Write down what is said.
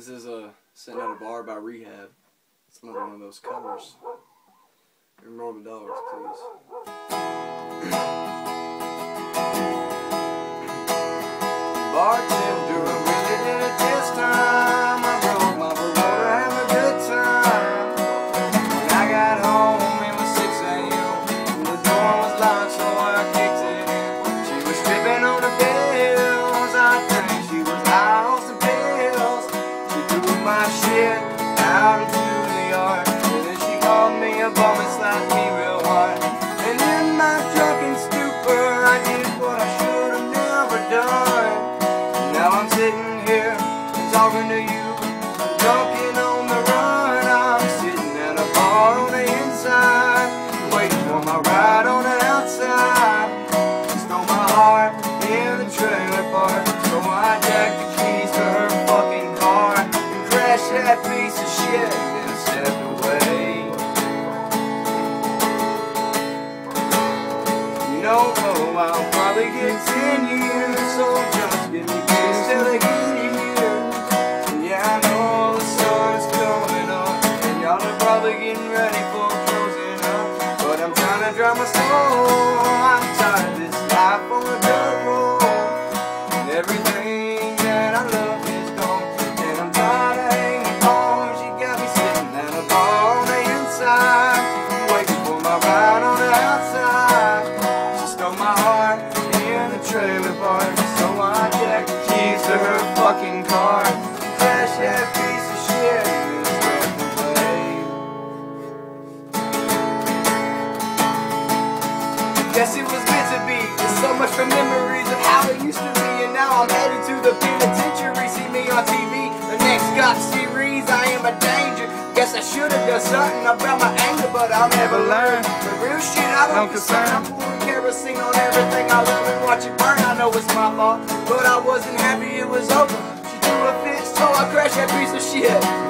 This is a sitting at a bar by Rehab. It's another one of those covers. Your Norman Dollars, please. Shit out into the yard, and then she called me a bum and slapped me real hard. And in my drunken stupor, I did what I should have never done. Now I'm sitting here talking to you, I'll probably get 10 years, so just give me till I get here. Yeah, I know the sun's coming up, and y'all are probably getting ready for closing up. But I'm trying to dry my soul. To her fucking car. Crash that piece of shit and stepped away. Guess it was meant to be. There's so much for memories of how it used to be, and now I'm headed to the penitentiary. See me on TV, the next cop series. I am a danger. Guess I should have done something about my anger, but I'll never learn. The real shit I don't concern. I'm pouring kerosene on everything I love and watch it burn. Know it's my fault, but I wasn't happy it was over. She threw a fit, so I crashed that piece of shit.